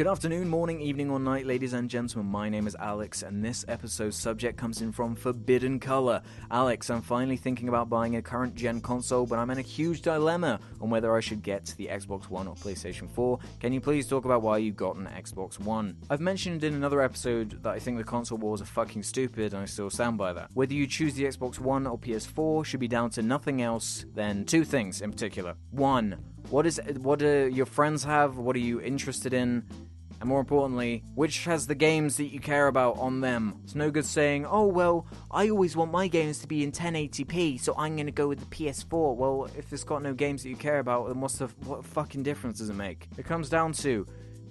Good afternoon, morning, evening, or night, ladies and gentlemen. My name is Alex, and this episode's subject comes in from Forbidden Color. Alex, I'm finally thinking about buying a current gen console, but I'm in a huge dilemma on whether I should get the Xbox One or PlayStation 4. Can you please talk about why you got an Xbox One? I've mentioned in another episode that I think the console wars are fucking stupid, and I still stand by that. Whether you choose the Xbox One or PS4 should be down to nothing else than two things in particular. One, what is what do your friends have? What are you interested in? And more importantly, which has the games that you care about on them? It's no good saying, "Oh well, I always want my games to be in 1080p, so I'm going to go with the PS4." Well, if it's got no games that you care about, then what's the what fucking difference does it make? It comes down to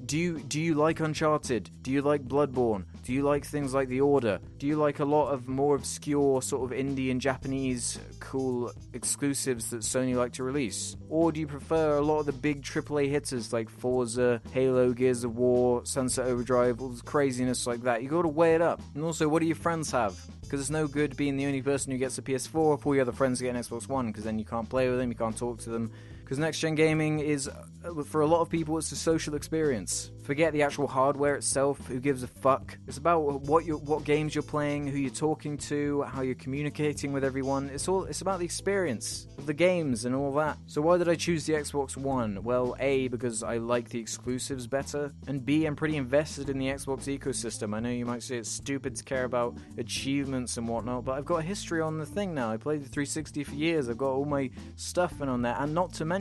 do you do you like Uncharted? Do you like Bloodborne? Do you like things like The Order? Do you like a lot of more obscure sort of indie and Japanese cool exclusives that Sony like to release? Or do you prefer a lot of the big AAA hitters like Forza, Halo, Gears of War, Sunset Overdrive, all this craziness like that? You got to weigh it up. And also, what do your friends have? Because it's no good being the only person who gets a PS4 if all your other friends get an Xbox One, because then you can't play with them, you can't talk to them. Because next gen gaming is, uh, for a lot of people, it's a social experience. Forget the actual hardware itself. Who gives a fuck? It's about what you what games you're playing, who you're talking to, how you're communicating with everyone. It's all it's about the experience of the games and all that. So why did I choose the Xbox One? Well, A because I like the exclusives better, and B I'm pretty invested in the Xbox ecosystem. I know you might say it's stupid to care about achievements and whatnot, but I've got a history on the thing now. I played the 360 for years. I've got all my stuff in on there, and not to mention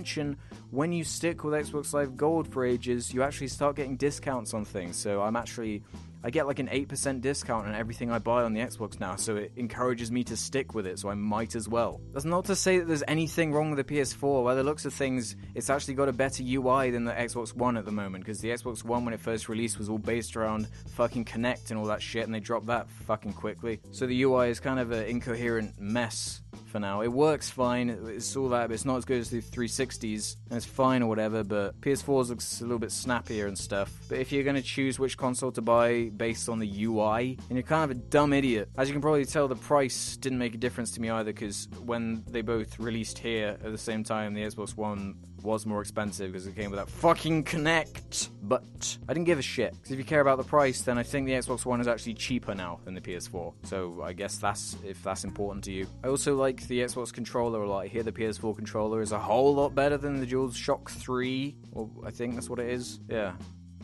when you stick with Xbox Live Gold for ages, you actually start getting discounts on things. So I'm actually I get like an 8% discount on everything I buy on the Xbox now, so it encourages me to stick with it, so I might as well. That's not to say that there's anything wrong with the PS4. By the looks of things, it's actually got a better UI than the Xbox One at the moment, because the Xbox One, when it first released, was all based around fucking Kinect and all that shit, and they dropped that fucking quickly. So the UI is kind of an incoherent mess for now. It works fine, it's all that, but it's not as good as the 360s, and it's fine or whatever, but PS4 looks a little bit snappier and stuff. But if you're going to choose which console to buy, based on the UI, and you're kind of a dumb idiot. As you can probably tell, the price didn't make a difference to me either, because when they both released here at the same time, the Xbox One was more expensive because it came with that fucking Kinect. But I didn't give a shit. Because if you care about the price, then I think the Xbox One is actually cheaper now than the PS4. So I guess that's if that's important to you. I also like the Xbox controller a lot. I hear the PS4 controller is a whole lot better than the DualShock 3, or I think that's what it is. Yeah.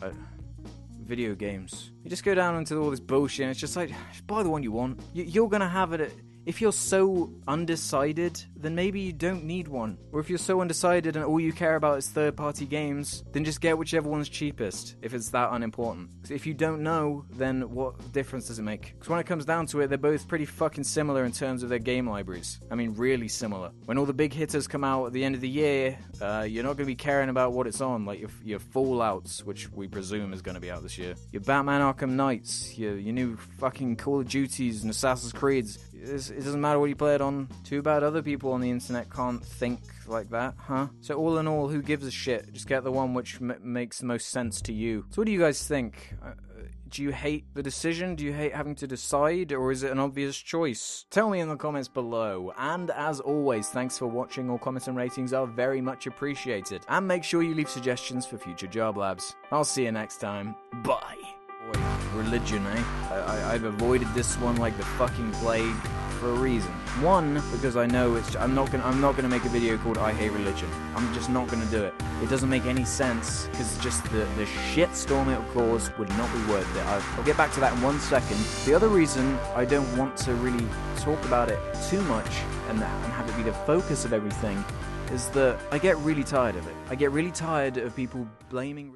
I, video games. You just go down into all this bullshit, and it's just like, buy the one you want. You're gonna have it. If you're so undecided, then maybe you don't need one. Or if you're so undecided and all you care about is third party games, then just get whichever one's cheapest, if it's that unimportant. If you don't know, then what difference does it make? Because when it comes down to it, they're both pretty fucking similar in terms of their game libraries. I mean, really similar. When all the big hitters come out at the end of the year, uh, you're not going to be caring about what it's on, like your, your Fallouts, which we presume is going to be out this year, your Batman Arkham Knights, your, your new fucking Call of Duties and Assassin's Creeds it doesn't matter what you play it on. Too bad other people on the internet can't think like that, huh? So all in all, who gives a shit? Just get the one which m- makes the most sense to you. So what do you guys think? Uh, do you hate the decision? Do you hate having to decide, or is it an obvious choice? Tell me in the comments below. And as always, thanks for watching. All comments and ratings are very much appreciated. And make sure you leave suggestions for future job labs. I'll see you next time. Bye. Religion, eh? I, have avoided this one like the fucking plague for a reason. One, because I know it's. I'm not gonna. I'm not gonna make a video called "I Hate Religion." I'm just not gonna do it. It doesn't make any sense because just the the shitstorm it will cause would not be worth it. I'll get back to that in one second. The other reason I don't want to really talk about it too much and, and have it be the focus of everything is that I get really tired of it. I get really tired of people blaming.